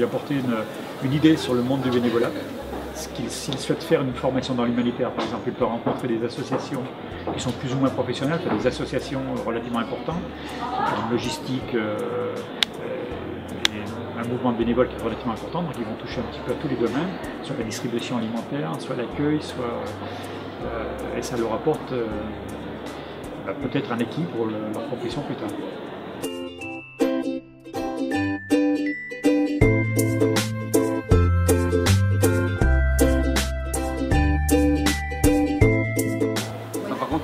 Il a apporté une, une idée sur le monde du bénévolat. S'il souhaite faire une formation dans l'humanitaire, par exemple, il peut rencontrer des associations qui sont plus ou moins professionnelles, des associations relativement importantes, en logistique, euh, un mouvement de bénévoles qui est relativement important, donc ils vont toucher un petit peu à tous les domaines, soit la distribution alimentaire, soit l'accueil, euh, et ça leur apporte euh, bah, peut-être un équipe pour leur profession plus tard.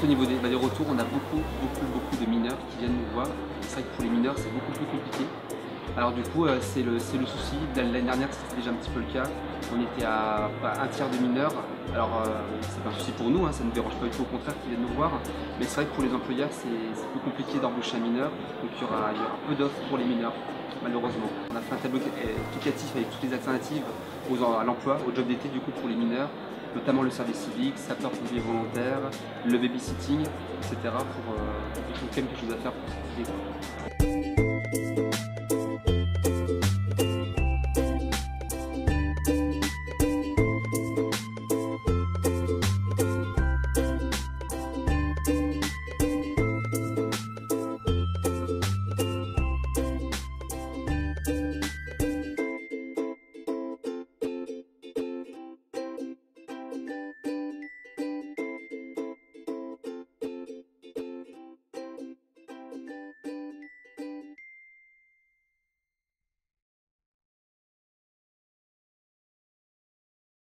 Au niveau bah, des, retours, on a beaucoup, beaucoup, beaucoup de mineurs qui viennent nous voir. C'est vrai que pour les mineurs, c'est beaucoup plus compliqué. Alors du coup, euh, c'est le, souci. L'année dernière, c'était déjà un petit peu le cas. On était à un tiers de mineurs. Alors euh, c'est pas un souci pour nous, hein, ça ne dérange pas du tout, au contraire qu'ils viennent nous voir. Mais c'est vrai que pour les employeurs, c'est plus compliqué d'embaucher un mineur. Donc il y aura, peu d'offres pour les mineurs, malheureusement. On a fait un tableau explicatif avec toutes les alternatives à l'emploi, au job d'été du coup pour les mineurs notamment le service civique, sapeur-pompier volontaire, le babysitting, etc. pour, euh, pour quelque chose à faire pour